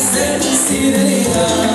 felicidad.